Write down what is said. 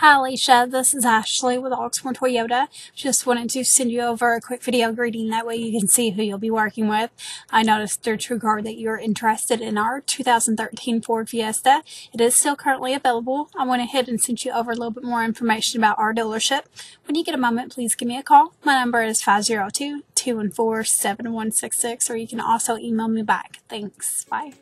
Hi Alicia, this is Ashley with Oxmoor Toyota. Just wanted to send you over a quick video greeting that way you can see who you'll be working with. I noticed through TrueCar that you're interested in our 2013 Ford Fiesta. It is still currently available. I went ahead and sent you over a little bit more information about our dealership. When you get a moment, please give me a call. My number is 502 214 7166 or you can also email me back. Thanks. Bye.